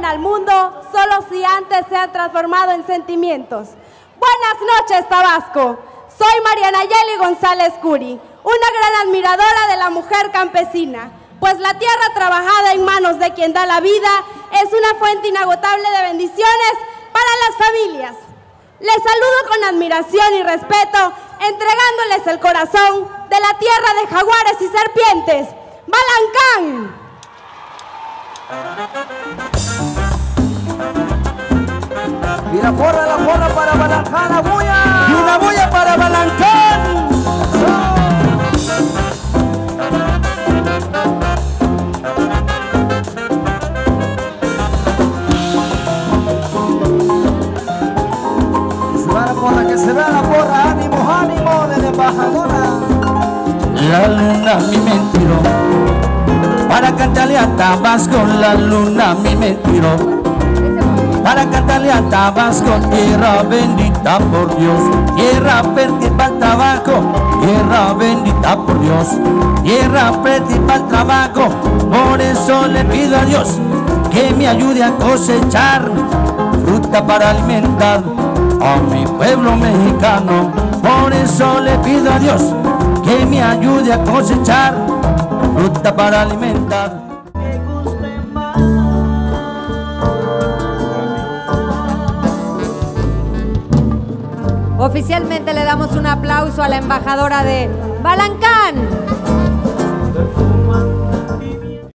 realidades se han transformado en sentimientos. Buenas noches, Tabasco. Soy Mariana Yeli González Curi, una gran admiradora de la mujer campesina, pues la tierra trabajada en manos de quien da la vida es una fuente inagotable de bendiciones para las familias. Les saludo con admiración y respeto, entregándoles el corazón de la tierra de jaguares y serpientes, Balancán. Y la porra, la porra para Balancán, la bulla. Y una bulla para Balancán. Que se va la porra, que se vea la porra. Ánimo, ánimo de la embajadora. La luna mi mentiro Para cantarle a Tabasco La luna mi mentiro Para cantarle a Tabasco Tierra bendita por Dios Tierra fértil para el trabajo Tierra bendita por Dios Tierra fértil para el trabajo Por eso le pido a Dios Que me ayude a cosechar Fruta para alimentar a mi pueblo mexicano Por eso le pido a Dios que me ayude a cosechar fruta para alimentar. Oficialmente le damos un aplauso a la embajadora de Balancán,